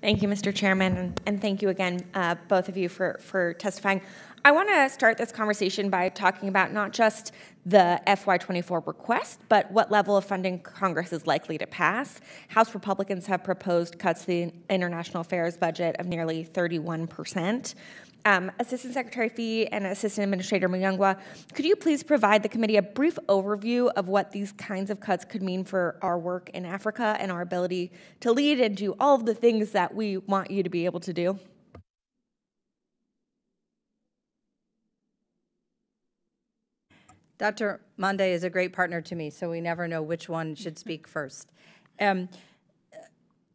Thank you, Mr. Chairman, and, thank you again, uh, both of you, for, for testifying. I want to start this conversation by talking about not just the FY24 request, but what level of funding Congress is likely to pass. House Republicans have proposed cuts to the international affairs budget of nearly 31 percent. Um, Assistant Secretary Phee and Assistant Administrator Muyangwa, could you please provide the committee a brief overview of what these kinds of cuts could mean for our work in Africa and our ability to lead and do all of the things that we want you to be able to do? Dr. Monde is a great partner to me, so we never know which one should speak first. Um,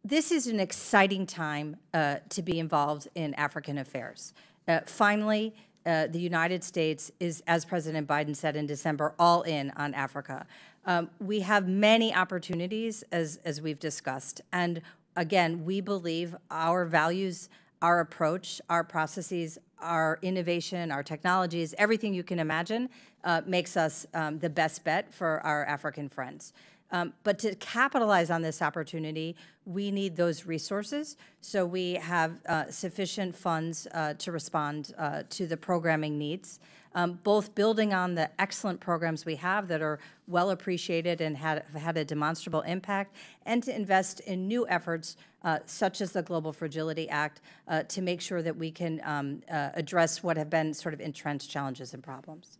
this is an exciting time uh, to be involved in African affairs. Uh, finally, uh, the United States is, as President Biden said in December, all in on Africa. Um, we have many opportunities, as, as we've discussed. And again, we believe our values, our approach, our processes, our innovation, our technologies, everything you can imagine uh, makes us um, the best bet for our African friends. Um, but to capitalize on this opportunity, we need those resources. So we have uh, sufficient funds uh, to respond uh, to the programming needs, um, both building on the excellent programs we have that are well appreciated and had, have had a demonstrable impact, and to invest in new efforts uh, such as the Global Fragility Act uh, to make sure that we can um, uh, address what have been sort of entrenched challenges and problems.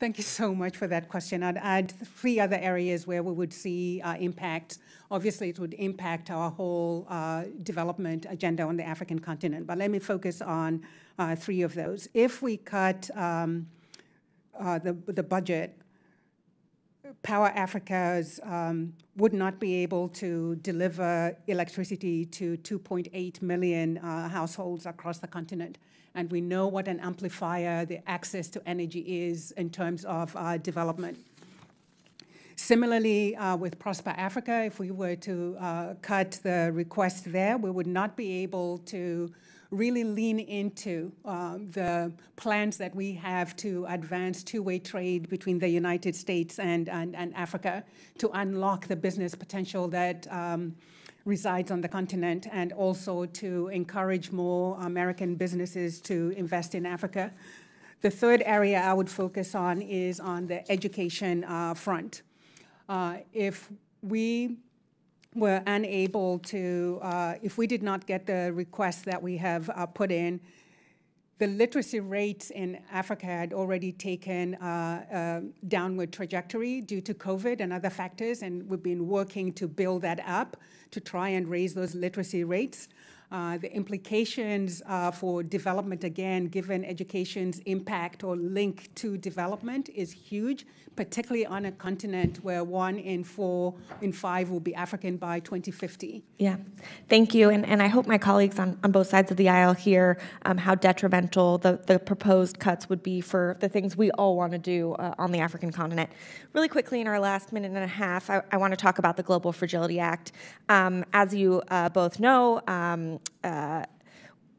Thank you so much for that question. I'd add three other areas where we would see uh, impact. Obviously, it would impact our whole uh, development agenda on the African continent, but let me focus on uh, three of those. If we cut um, uh, the, the budget, Power Africa's um, would not be able to deliver electricity to 2.8 million uh, households across the continent and we know what an amplifier the access to energy is in terms of uh, development. Similarly, uh, with Prosper Africa, if we were to uh, cut the request there, we would not be able to really lean into um, the plans that we have to advance two-way trade between the United States and, and, and Africa to unlock the business potential that um, resides on the continent and also to encourage more American businesses to invest in Africa. The third area I would focus on is on the education uh, front. Uh, if we were unable to, uh, if we did not get the requests that we have uh, put in, the literacy rates in Africa had already taken uh, a downward trajectory due to COVID and other factors, and we've been working to build that up to try and raise those literacy rates. Uh, the implications uh, for development, again, given education's impact or link to development, is huge, particularly on a continent where one in four, in five will be African by 2050. Yeah, thank you. And, and I hope my colleagues on, on both sides of the aisle hear um, how detrimental the, the proposed cuts would be for the things we all want to do uh, on the African continent. Really quickly, in our last minute and a half, I, I want to talk about the Global Fragility Act. Um, as you uh, both know, um, uh,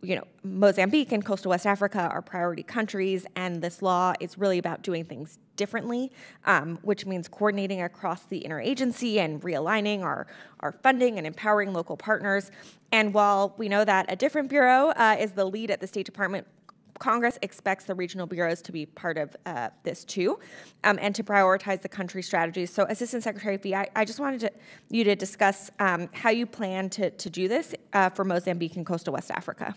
you know, Mozambique and coastal West Africa are priority countries, and this law is really about doing things differently, um, which means coordinating across the interagency and realigning our, our funding and empowering local partners. And while we know that a different bureau uh, is the lead at the State Department Congress expects the regional bureaus to be part of uh, this too, um, and to prioritize the country strategies. So, Assistant Secretary Phee, I, I just wanted to, you to discuss um, how you plan to, to do this uh, for Mozambique and coastal West Africa.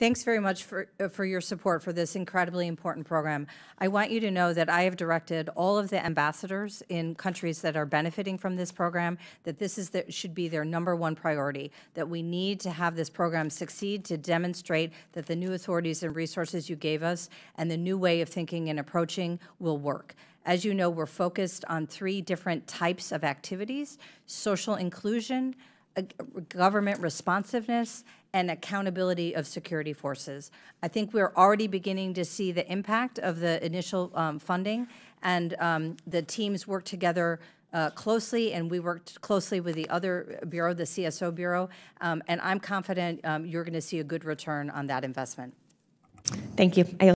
Thanks very much for, uh, for your support for this incredibly important program. I want you to know that I have directed all of the ambassadors in countries that are benefiting from this program that this is the, should be their number one priority, that we need to have this program succeed to demonstrate that the new authorities and resources you gave us and the new way of thinking and approaching will work. As you know, we're focused on three different types of activities, social inclusion, government responsiveness, and accountability of security forces. I think we're already beginning to see the impact of the initial um, funding, and um, the teams work together uh, closely, and we worked closely with the other bureau, the CSO Bureau, um, and I'm confident um, you're going to see a good return on that investment. Thank you. I